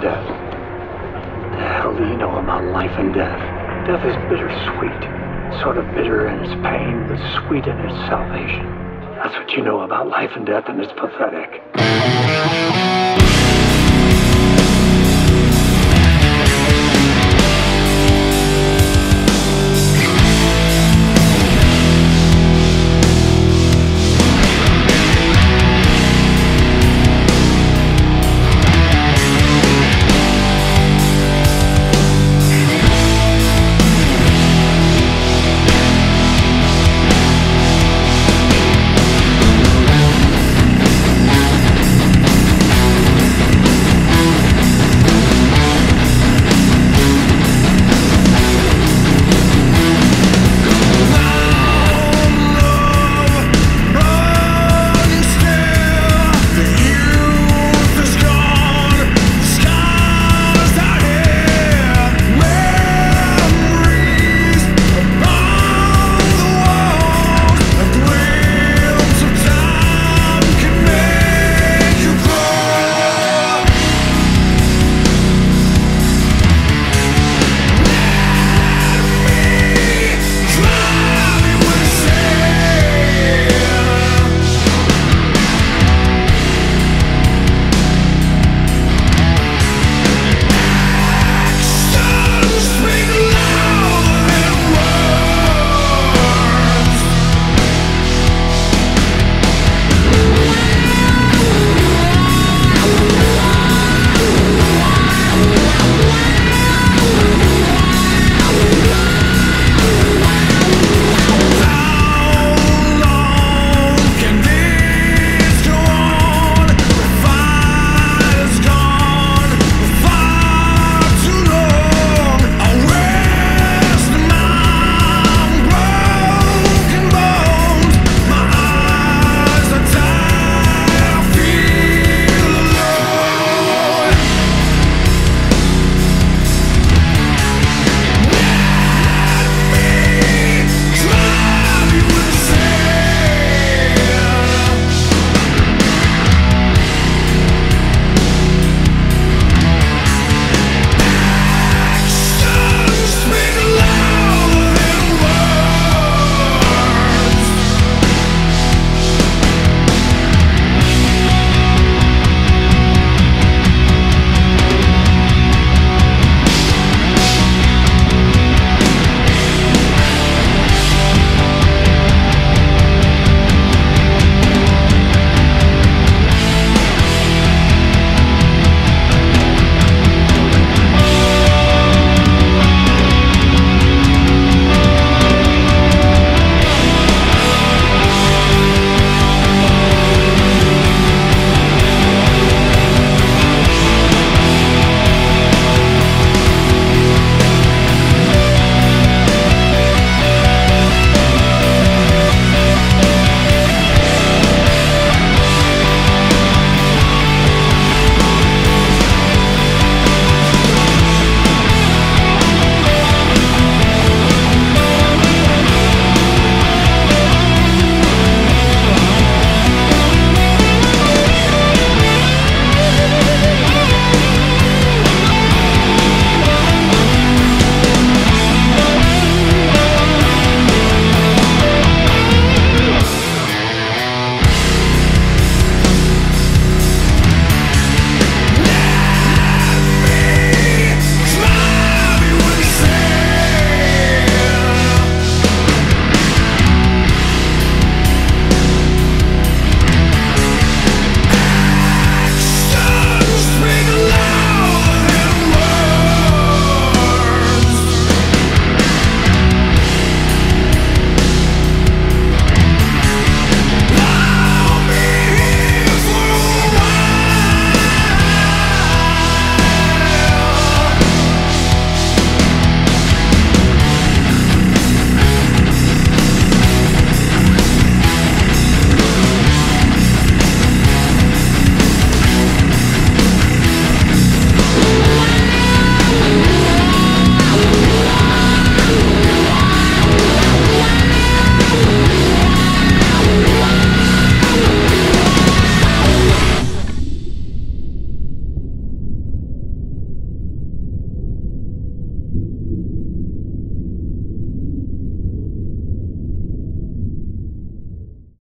death. The hell do you know about life and death? Death is bittersweet. Sort of bitter in its pain, but sweet in its salvation. That's what you know about life and death, and it's pathetic.